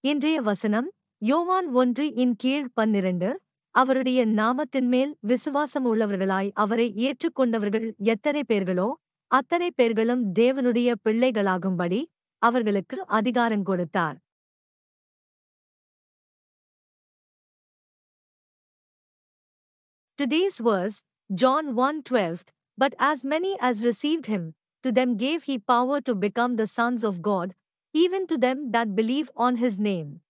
இன்றைய வசனம் யோவான் ஒன்று இன் கீழ் பன்னிரண்டு. அவருடைய நாமத்தின்மேல் விசுவாசம் உள்ளவர்களாய் அவரை ஏற்றுக்கொண்டவர்கள் எத்தனை பேர்களோ அத்தனை பேர்களும் தேவனுடைய பிள்ளைகளாகும்படி அவர்களுக்கு அதிகாரம் கொடுத்தார். Today's verse, John 1:12, But as many as received him, to them gave he power to become the sons of God, even to them that believe on his name.